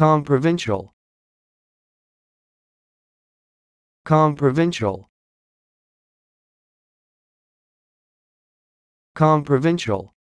Com provincial. Com provincial. Com provincial.